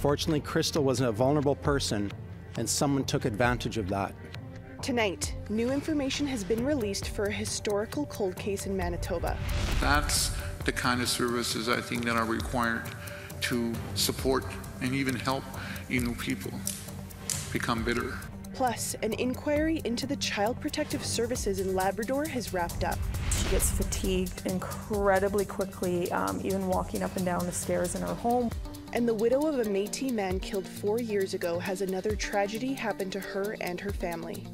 Unfortunately, Crystal was a vulnerable person, and someone took advantage of that. Tonight, new information has been released for a historical cold case in Manitoba. That's the kind of services I think that are required to support and even help Innu people become better. Plus, an inquiry into the Child Protective Services in Labrador has wrapped up. She gets fatigued incredibly quickly, um, even walking up and down the stairs in her home. And the widow of a Metis man killed four years ago has another tragedy happen to her and her family.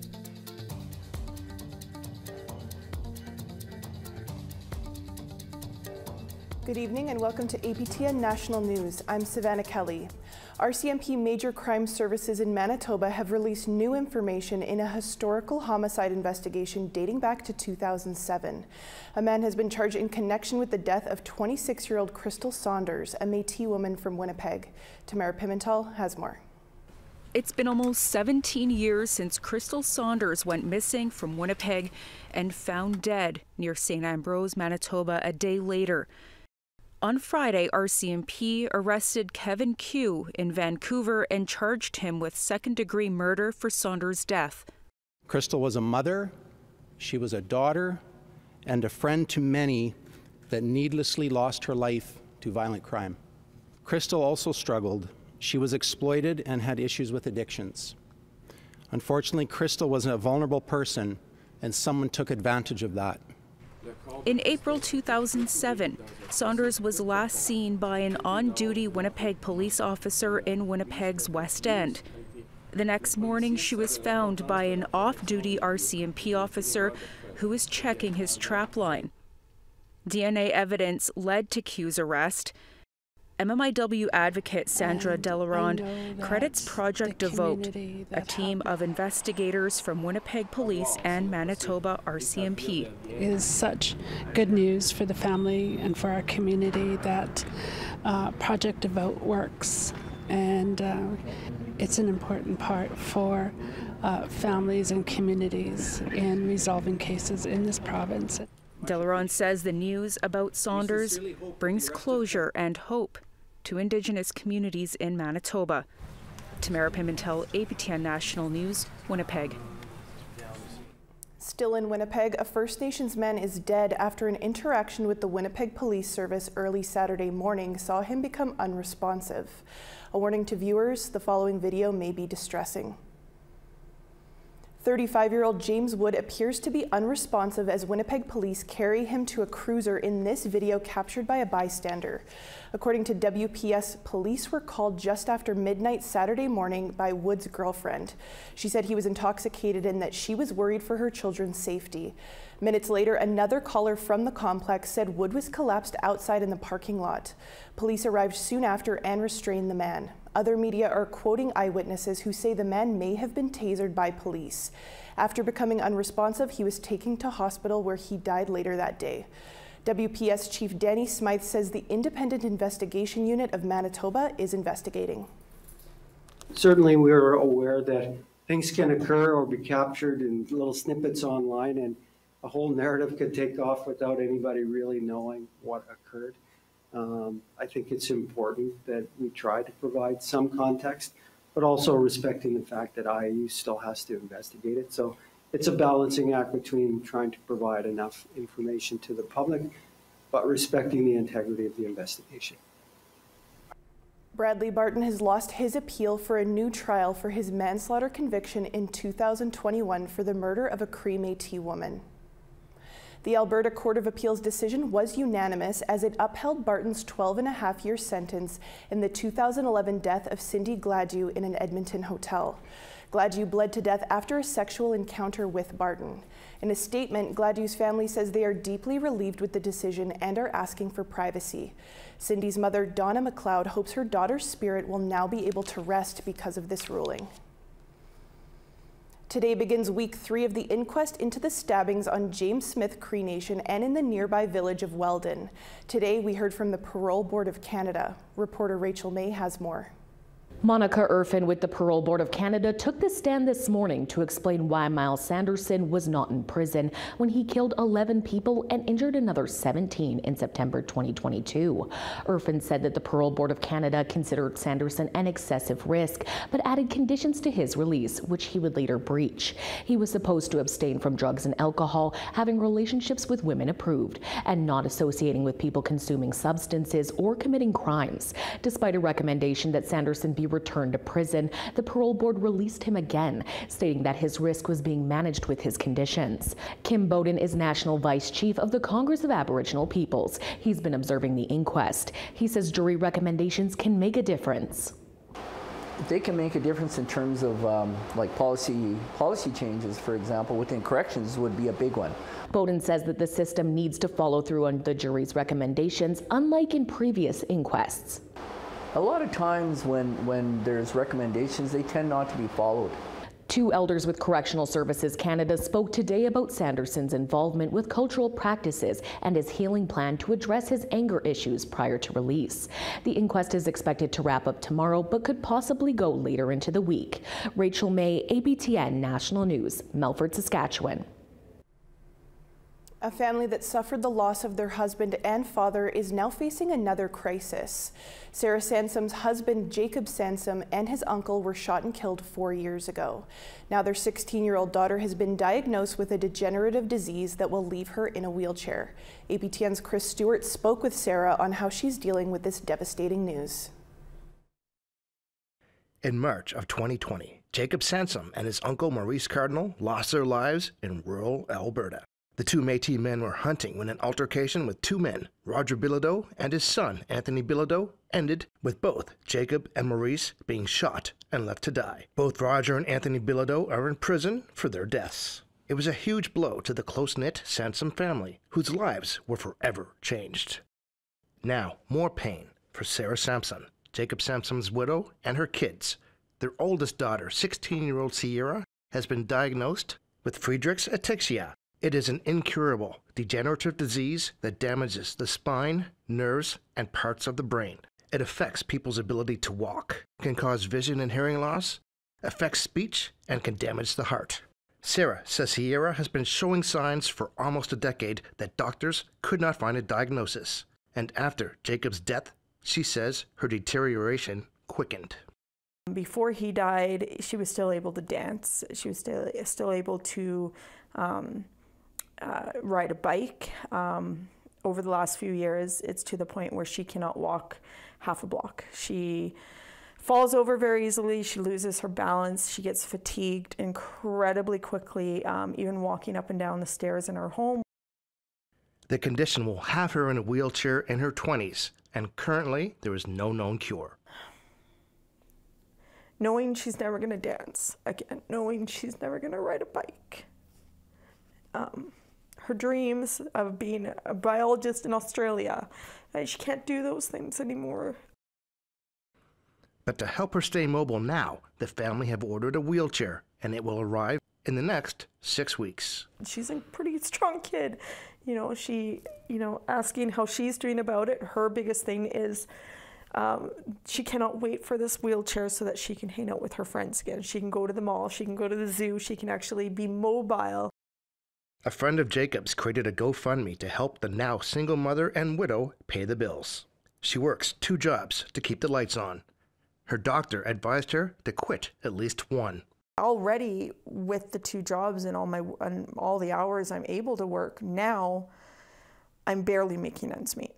Good evening and welcome to APTN National News. I'm Savannah Kelly. RCMP Major Crime Services in Manitoba have released new information in a historical homicide investigation dating back to 2007. A man has been charged in connection with the death of 26-year-old Crystal Saunders, a Métis woman from Winnipeg. Tamara Pimentel has more. It's been almost 17 years since Crystal Saunders went missing from Winnipeg and found dead near St. Ambroise, Manitoba, a day later. On Friday, RCMP arrested Kevin Q in Vancouver and charged him with second degree murder for Saunders' death. Crystal was a mother, she was a daughter, and a friend to many that needlessly lost her life to violent crime. Crystal also struggled. She was exploited and had issues with addictions. Unfortunately, Crystal was a vulnerable person, and someone took advantage of that. In April 2007, Saunders was last seen by an on duty Winnipeg police officer in Winnipeg's West End. The next morning, she was found by an off duty RCMP officer who was checking his trap line. DNA evidence led to Q's arrest. MMIW advocate Sandra Delaronde credits Project Devote, a team of investigators from Winnipeg Police and Manitoba RCMP. It is such good news for the family and for our community that uh, Project Devote works, and uh, it's an important part for uh, families and communities in resolving cases in this province. Delaronde says the news about Saunders brings closure and hope to Indigenous communities in Manitoba. Tamara Pimentel, APTN National News, Winnipeg. Still in Winnipeg, a First Nations man is dead after an interaction with the Winnipeg Police Service early Saturday morning saw him become unresponsive. A warning to viewers, the following video may be distressing. 35 year old James Wood appears to be unresponsive as Winnipeg police carry him to a cruiser in this video captured by a bystander. According to WPS, police were called just after midnight Saturday morning by Wood's girlfriend. She said he was intoxicated and that she was worried for her children's safety. Minutes later, another caller from the complex said Wood was collapsed outside in the parking lot. Police arrived soon after and restrained the man. Other media are quoting eyewitnesses who say the man may have been tasered by police. After becoming unresponsive, he was taken to hospital where he died later that day. WPS Chief Danny Smythe says the Independent Investigation Unit of Manitoba is investigating. Certainly, we're aware that things can occur or be captured in little snippets online, and a whole narrative could take off without anybody really knowing what occurred. Um, I think it's important that we try to provide some context, but also respecting the fact that IIU still has to investigate it. So it's a balancing act between trying to provide enough information to the public, but respecting the integrity of the investigation. Bradley Barton has lost his appeal for a new trial for his manslaughter conviction in 2021 for the murder of a Cree Métis woman. The Alberta Court of Appeals decision was unanimous as it upheld Barton's 12 and a half year sentence in the 2011 death of Cindy Gladue in an Edmonton hotel. Gladue bled to death after a sexual encounter with Barton. In a statement, Gladue's family says they are deeply relieved with the decision and are asking for privacy. Cindy's mother, Donna McLeod, hopes her daughter's spirit will now be able to rest because of this ruling. Today begins week three of the inquest into the stabbings on James Smith Cree Nation and in the nearby village of Weldon. Today we heard from the Parole Board of Canada. Reporter Rachel May has more. Monica Irfin with the Parole Board of Canada took the stand this morning to explain why Myles Sanderson was not in prison when he killed 11 people and injured another 17 in September 2022. Irfin said that the Parole Board of Canada considered Sanderson an excessive risk, but added conditions to his release, which he would later breach. He was supposed to abstain from drugs and alcohol, having relationships with women approved, and not associating with people consuming substances or committing crimes. Despite a recommendation that Sanderson be returned to prison, the parole board released him again, stating that his risk was being managed with his conditions. Kim Beaudin is National Vice Chief of the Congress of Aboriginal Peoples. He's been observing the inquest. He says jury recommendations can make a difference they can make a difference in terms of um, like policy policy changes. For example, within corrections would be a big one. Beaudin says that the system needs to follow through on the jury's recommendations, unlike in previous inquests. A lot of times when, when there's recommendations, they tend not to be followed. Two elders with Correctional Services Canada spoke today about Sanderson's involvement with cultural practices and his healing plan to address his anger issues prior to release. The inquest is expected to wrap up tomorrow, but could possibly go later into the week. Rachel May, APTN National News, Melfort, Saskatchewan. A family that suffered the loss of their husband and father is now facing another crisis. Sarah Sansom's husband, Jacob Sansom, and his uncle were shot and killed four years ago. Now their 16-year-old daughter has been diagnosed with a degenerative disease that will leave her in a wheelchair. APTN's Chris Stewart spoke with Sarah on how she's dealing with this devastating news. In March of 2020, Jacob Sansom and his uncle Maurice Cardinal lost their lives in rural Alberta. The two Métis men were hunting when an altercation with two men, Roger Bilodeau and his son, Anthony Bilodeau, ended with both Jacob and Maurice being shot and left to die. Both Roger and Anthony Bilodeau are in prison for their deaths. It was a huge blow to the close-knit Sansom family, whose lives were forever changed. Now, more pain for Sarah Sansom, Jacob Sansom's widow, and her kids. Their oldest daughter, 16-year-old Sierra, has been diagnosed with Friedreich's ataxia, it is an incurable, degenerative disease that damages the spine, nerves, and parts of the brain. It affects people's ability to walk, can cause vision and hearing loss, affects speech, and can damage the heart. Sarah says Sierra has been showing signs for almost a decade that doctors could not find a diagnosis. And after Jacob's death, she says her deterioration quickened. Before he died, she was still able to dance. She was still, still able to um, uh, ride a bike. Um, over the last few years, it's to the point where she cannot walk half a block. She falls over very easily. She loses her balance. She gets fatigued incredibly quickly, um, even walking up and down the stairs in her home. The condition will have her in a wheelchair in her 20s, and currently there is no known cure. Knowing she's never going to dance again, knowing she's never going to ride a bike. Um, her dreams of being a biologist in Australia. And she can't do those things anymore. But to help her stay mobile now, the family have ordered a wheelchair, and it will arrive in the next six weeks. She's a pretty strong kid. You know, she, you know, asking how she's doing about it, her biggest thing is um, she cannot wait for this wheelchair so that she can hang out with her friends again. She can go to the mall, she can go to the zoo, she can actually be mobile. A friend of Jacob's created a GoFundMe to help the now single mother and widow pay the bills. She works two jobs to keep the lights on. Her doctor advised her to quit at least one. Already with the two jobs and all my and all the hours I'm able to work now, I'm barely making ends meet.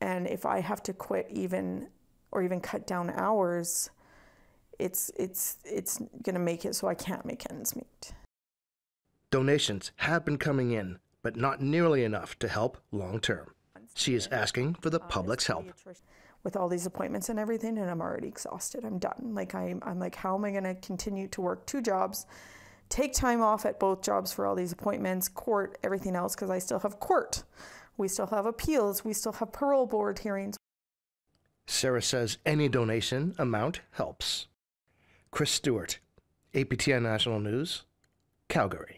And if I have to quit even or even cut down hours, it's it's it's going to make it so I can't make ends meet. Donations have been coming in, but not nearly enough to help long term. She is asking for the public's help. With all these appointments and everything, and I'm already exhausted. I'm done. Like I'm, I'm like, how am I going to continue to work two jobs, take time off at both jobs for all these appointments, court, everything else, because I still have court, we still have appeals, we still have parole board hearings. Sarah says any donation amount helps. Chris Stewart, APTN National News, Calgary.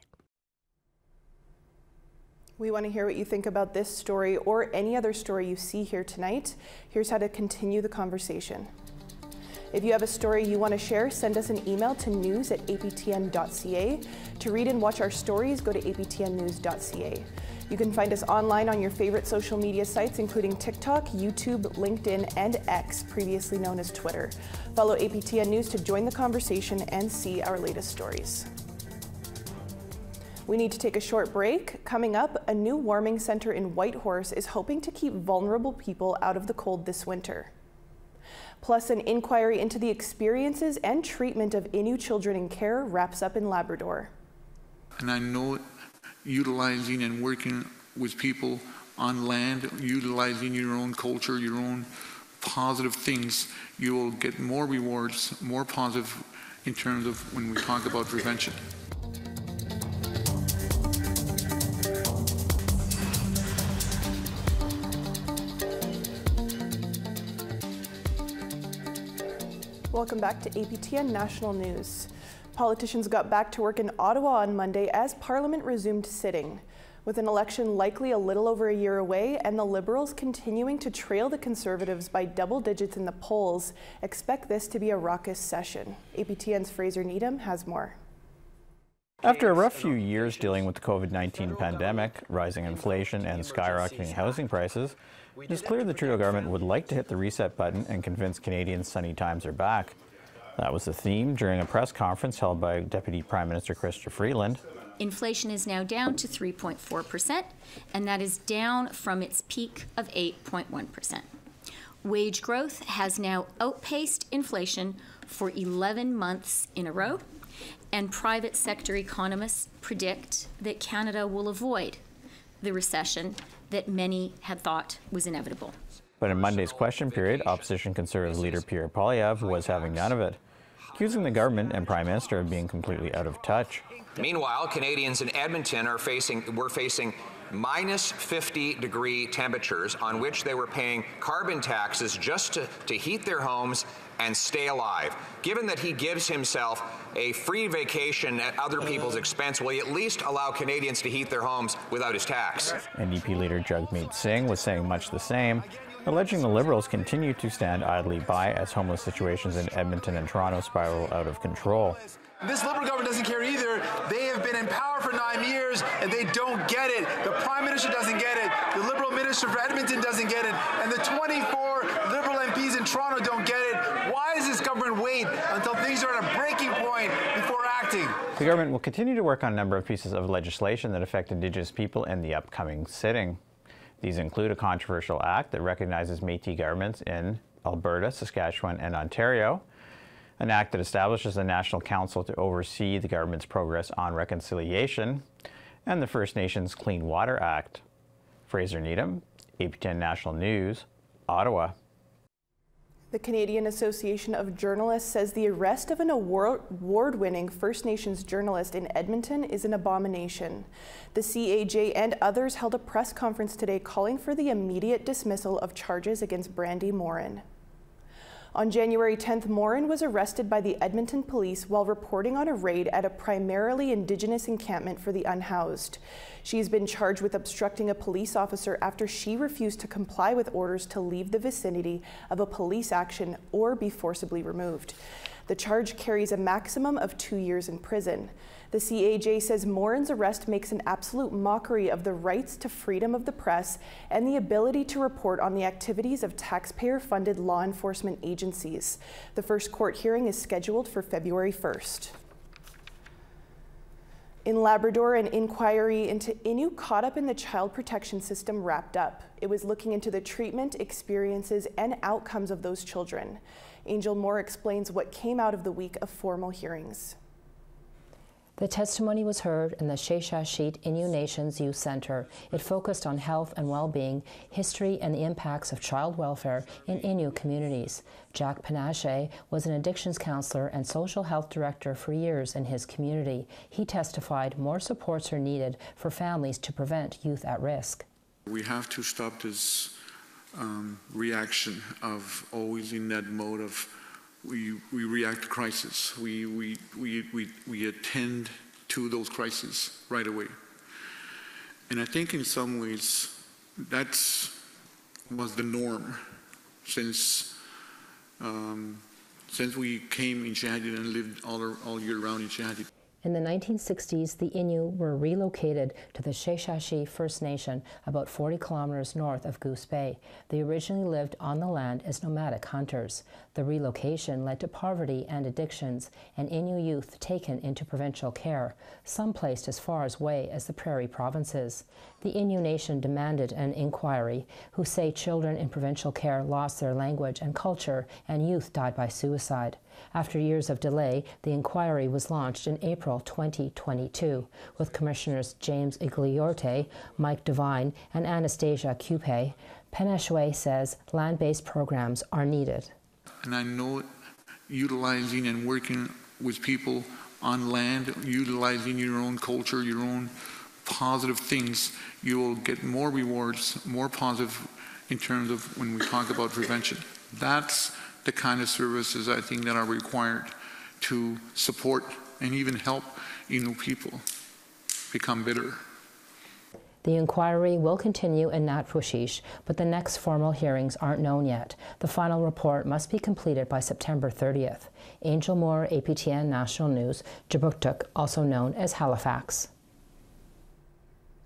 We want to hear what you think about this story or any other story you see here tonight. Here's how to continue the conversation. If you have a story you want to share, send us an email to news at aptn.ca. To read and watch our stories, go to aptnnews.ca. You can find us online on your favorite social media sites, including TikTok, YouTube, LinkedIn, and X, previously known as Twitter. Follow APTN News to join the conversation and see our latest stories. We need to take a short break. Coming up, a new warming center in Whitehorse is hoping to keep vulnerable people out of the cold this winter. Plus, an inquiry into the experiences and treatment of Innu children in care wraps up in Labrador. And I know utilizing and working with people on land, utilizing your own culture, your own positive things, you will get more rewards, more positive in terms of when we talk about prevention. Welcome back to APTN National News. Politicians got back to work in Ottawa on Monday as Parliament resumed sitting. With an election likely a little over a year away and the Liberals continuing to trail the Conservatives by double digits in the polls, expect this to be a raucous session. APTN's Fraser Needham has more. After a rough few years dealing with the COVID 19 pandemic, rising inflation, and skyrocketing housing prices, it is clear the Trudeau government would like to hit the reset button and convince Canadians sunny times are back. That was the theme during a press conference held by Deputy Prime Minister Chrystia Freeland. Inflation is now down to 3.4%, and that is down from its peak of 8.1%. Wage growth has now outpaced inflation for 11 months in a row, and private sector economists predict that Canada will avoid the recession that many had thought was inevitable. But in Monday's question period, opposition Conservative leader Pierre Poilievre was having none of it, accusing the government and Prime Minister of being completely out of touch. Meanwhile, Canadians in Edmonton are facing, were facing minus 50 degree temperatures on which they were paying carbon taxes just to, to heat their homes and stay alive. Given that he gives himself a free vacation at other people's expense, will he at least allow Canadians to heat their homes without his tax? NDP leader Jagmeet Singh was saying much the same, alleging the Liberals continue to stand idly by as homeless situations in Edmonton and Toronto spiral out of control. This Liberal government doesn't care either. They have been in power for nine years and they don't get it. The Prime Minister doesn't get it. The Liberal Minister for Edmonton doesn't get it. And the 24 Liberal MPs in Toronto don't get it. Why does this government wait until things are at a breaking point before acting? The government will continue to work on a number of pieces of legislation that affect Indigenous people in the upcoming sitting. These include a controversial act that recognizes Métis governments in Alberta, Saskatchewan, and Ontario an act that establishes a national council to oversee the government's progress on reconciliation, and the First Nations Clean Water Act. Fraser Needham, APTN National News, Ottawa. The Canadian Association of Journalists says the arrest of an award winning First Nations journalist in Edmonton is an abomination. The CAJ and others held a press conference today calling for the immediate dismissal of charges against Brandi Morin. On January 10th, Morin was arrested by the Edmonton police while reporting on a raid at a primarily Indigenous encampment for the unhoused. She's been charged with obstructing a police officer after she refused to comply with orders to leave the vicinity of a police action or be forcibly removed. The charge carries a maximum of two years in prison. The CAJ says Morin's arrest makes an absolute mockery of the rights to freedom of the press and the ability to report on the activities of taxpayer funded law enforcement agencies. The first court hearing is scheduled for February 1st. In Labrador, an inquiry into Innu caught up in the child protection system wrapped up. It was looking into the treatment, experiences, and outcomes of those children. Angel Moore explains what came out of the week of formal hearings. The testimony was heard in the Sheshatshiu Innu Nations Youth Center. It focused on health and well-being, history, and the impacts of child welfare in Innu communities. Jack Penashue was an addictions counselor and social health director for years in his community. He testified more supports are needed for families to prevent youth at risk. We have to stop this um, reaction of always in that mode of we, we react to crisis. We, we, we, we, we attend to those crises right away. And I think in some ways that was the norm since um, since we came in Shahadi and lived all, all year round in Shahadi. In the 1960s, the Innu were relocated to the Sheshatshiu First Nation about 40 kilometers north of Goose Bay. They originally lived on the land as nomadic hunters. The relocation led to poverty and addictions, and Innu youth taken into provincial care, some placed as far away as the prairie provinces. The Innu Nation demanded an inquiry, who say children in provincial care lost their language and culture, and youth died by suicide. After years of delay, the inquiry was launched in April 2022 with Commissioners James Igloliorte, Mike Devine, and Anastasia Qupee. Penashue says land based programs are needed. And I know utilizing and working with people on land, utilizing your own culture, your own positive things, you will get more rewards, more positive in terms of when we talk about prevention. That's the kind of services I think that are required to support and even help Innu people become better. The inquiry will continue in Natuashish, but the next formal hearings aren't known yet. The final report must be completed by September 30th. Angel Moore, APTN National News, Kjipuktuk, also known as Halifax.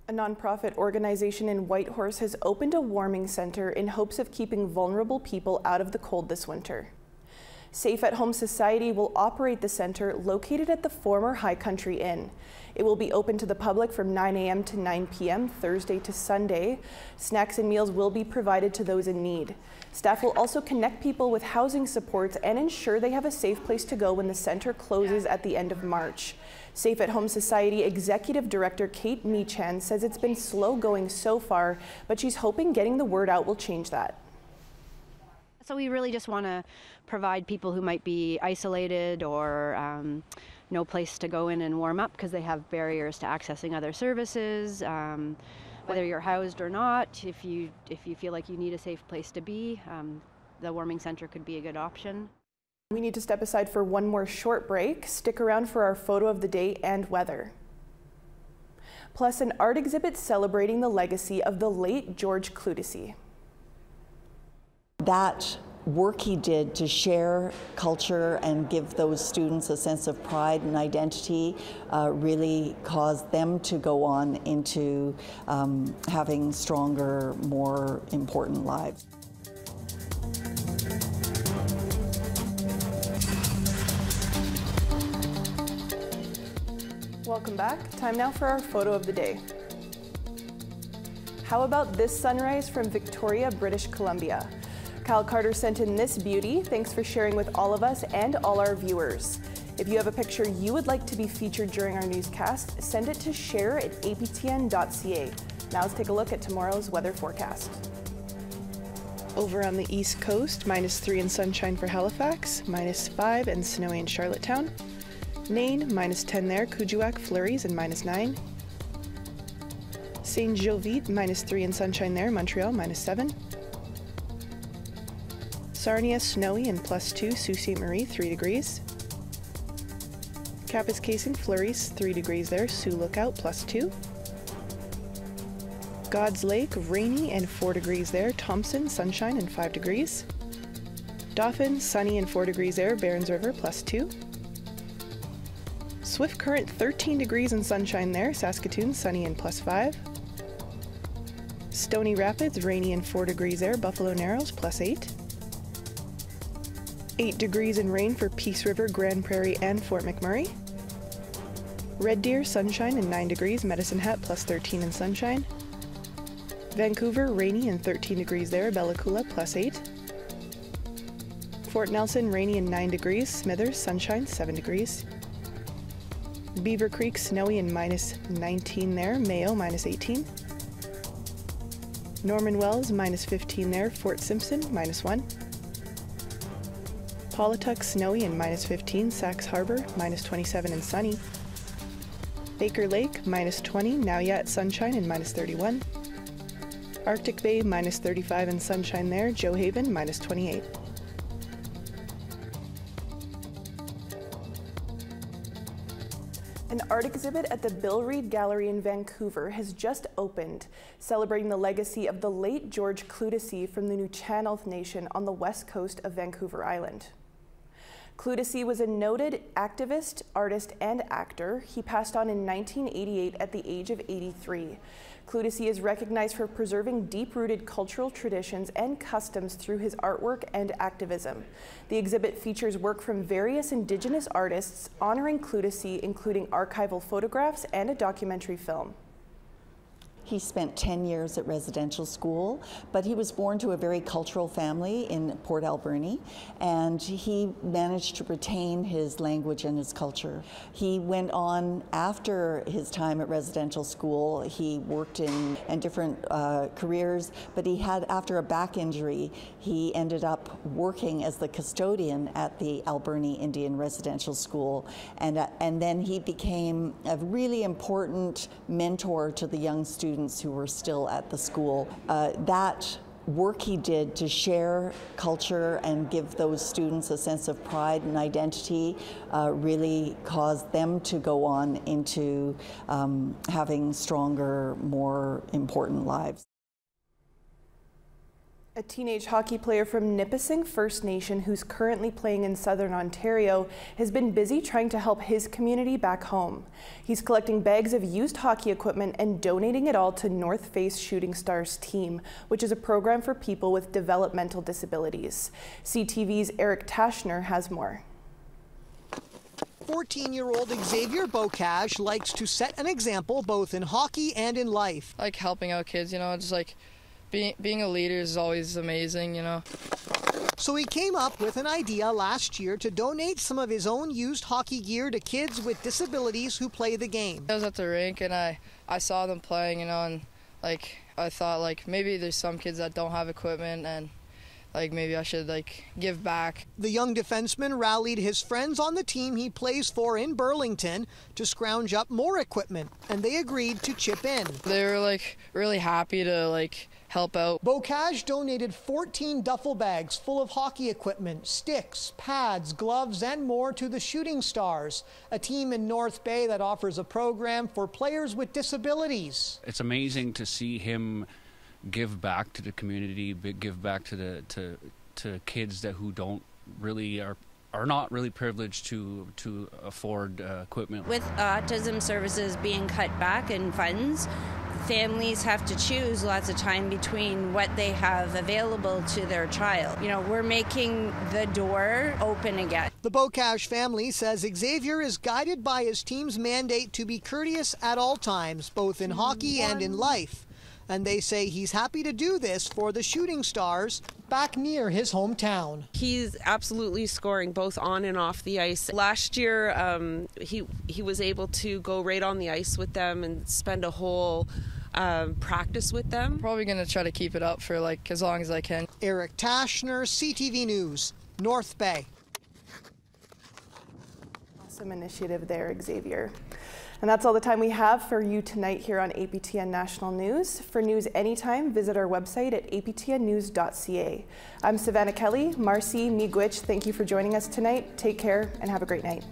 A nonprofit organization in Whitehorse has opened a warming center in hopes of keeping vulnerable people out of the cold this winter. Safe at Home Society will operate the center located at the former High Country Inn. It will be open to the public from 9 a.m. to 9 p.m. Thursday to Sunday. Snacks and meals will be provided to those in need. Staff will also connect people with housing supports and ensure they have a safe place to go when the center closes at the end of March. Safe at Home Society Executive Director Kate Meechan says it's been slow going so far, but she's hoping getting the word out will change that. So we really just want to provide people who might be isolated or um, no place to go in and warm up because they have barriers to accessing other services. Um, whether you're housed or not, if you if you feel like you need a safe place to be, um, the warming center could be a good option. We need to step aside for one more short break. Stick around for our photo of the day and weather. Plus, an art exhibit celebrating the legacy of the late George Clutesi. That work he did to share culture and give those students a sense of pride and identity uh, really caused them to go on into um, having stronger, more important lives. Welcome back. Time now for our photo of the day. How about this sunrise from Victoria, British Columbia? Kyle Carter sent in this beauty. Thanks for sharing with all of us and all our viewers. If you have a picture you would like to be featured during our newscast, send it to share at aptn.ca. Now let's take a look at tomorrow's weather forecast. Over on the east coast, minus 3 and sunshine for Halifax, minus 5 and snowy in Charlottetown. Nain, minus 10 there, Kuujjuaq flurries and minus 9. St. Jovite, minus 3 and sunshine there, Montreal, minus 7. Sarnia, snowy and plus 2, Sault Ste. Marie, 3 degrees. Kapuskasing, flurries, 3 degrees there, Sioux Lookout, plus 2. God's Lake, rainy and 4 degrees there, Thompson, sunshine and 5 degrees. Dauphin, sunny and 4 degrees there, Berens River, plus 2. Swift Current 13 degrees and sunshine there, Saskatoon sunny and plus 5. Stony Rapids rainy and 4 degrees there, Buffalo Narrows plus 8. 8 degrees and rain for Peace River, Grande Prairie, and Fort McMurray. Red Deer sunshine and 9 degrees, Medicine Hat plus 13 and sunshine. Vancouver rainy and 13 degrees there, Bella Coola plus 8. Fort Nelson rainy and 9 degrees, Smithers sunshine 7 degrees. Beaver Creek snowy and minus 19 there, Mayo minus 18. Norman Wells minus 15 there, Fort Simpson minus 1. Paulatuk snowy and minus 15, Sachs Harbor minus 27 and sunny. Baker Lake minus 20, Naujaat sunshine and minus 31. Arctic Bay minus 35 and sunshine there, Gjoa Haven minus 28. Art exhibit at the Bill Reid Gallery in Vancouver has just opened, celebrating the legacy of the late George Clutesi from the Nuu-chah-nulth Nation on the west coast of Vancouver Island. Clutesi was a noted activist, artist, and actor. He passed on in 1988 at the age of 83. Clutesi is recognized for preserving deep-rooted cultural traditions and customs through his artwork and activism. The exhibit features work from various Indigenous artists honoring Clutesi, including archival photographs and a documentary film. He spent 10 years at residential school, but he was born to a very cultural family in Port Alberni, and he managed to retain his language and his culture. He went on after his time at residential school. He worked in, in different uh, careers, but he had, after a back injury, he ended up working as the custodian at the Alberni Indian Residential School, and, uh, and then he became a really important mentor to the young students students who were still at the school. Uh, that work he did to share culture and give those students a sense of pride and identity uh, really caused them to go on into um, having stronger, more important lives. A teenage hockey player from Nipissing First Nation who's currently playing in Southern Ontario has been busy trying to help his community back home. He's collecting bags of used hockey equipment and donating it all to North Face Shooting Stars team, which is a program for people with developmental disabilities. CTV's Eric Taschner has more. 14-year-old Xavier Bocage likes to set an example both in hockey and in life. Like helping out kids, you know, just like being, being a leader is always amazing, you know. So he came up with an idea last year to donate some of his own used hockey gear to kids with disabilities who play the game. I was at the rink and I, I saw them playing, you know, and like I thought like maybe there's some kids that don't have equipment and like maybe I should like give back. The young defenseman rallied his friends on the team he plays for in Burlington to scrounge up more equipment and they agreed to chip in. They were like really happy to like help out. Bocage donated 14 duffel bags full of hockey equipment, sticks, pads, gloves, and more to the Shooting Stars, a team in North Bay that offers a program for players with disabilities. It's amazing to see him give back to the community, give back to the to to kids that who don't really are are not really privileged to to afford uh, equipment. With autism services being cut back in funds, families have to choose lots of time between what they have available to their child. You know, we're making the door open again. The Bocage family says Xavier is guided by his team's mandate to be courteous at all times, both in hockey and in life. And they say he's happy to do this for the shooting stars back near his hometown. He's absolutely scoring both on and off the ice. Last year, um, he he was able to go right on the ice with them and spend a whole um, practice with them. Probably going to try to keep it up for like as long as I can. Eric Taschner, CTV News, North Bay. Awesome initiative there, Xavier. And that's all the time we have for you tonight here on APTN National News. For news anytime, visit our website at aptnnews.ca. I'm Savannah Kelly. Marcy Miigwech, thank you for joining us tonight. Take care and have a great night.